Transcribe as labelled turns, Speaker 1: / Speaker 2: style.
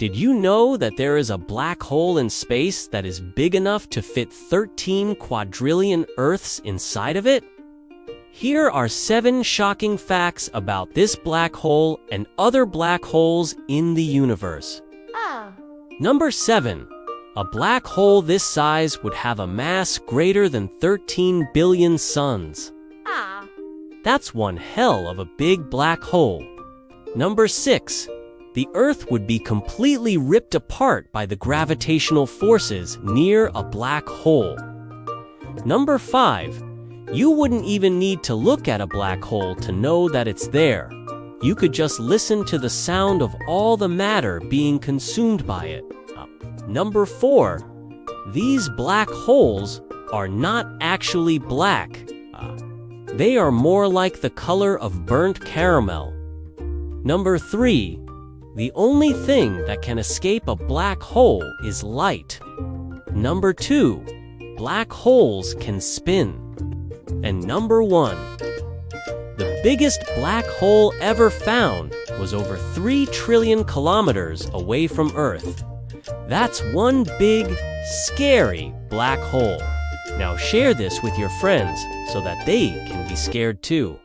Speaker 1: Did you know that there is a black hole in space that is big enough to fit 13 quadrillion Earths inside of it? Here are seven shocking facts about this black hole and other black holes in the universe.
Speaker 2: Ah.
Speaker 1: Number 7. A black hole this size would have a mass greater than 13 billion suns.
Speaker 2: Ah.
Speaker 1: That's one hell of a big black hole. Number 6. The Earth would be completely ripped apart by the gravitational forces near a black hole. Number 5. You wouldn't even need to look at a black hole to know that it's there. You could just listen to the sound of all the matter being consumed by it. Number 4. These black holes are not actually black. They are more like the color of burnt caramel. Number 3. The only thing that can escape a black hole is light. Number 2. Black holes can spin. And number 1. The biggest black hole ever found was over 3 trillion kilometers away from Earth. That's one big, scary black hole. Now share this with your friends so that they can be scared too.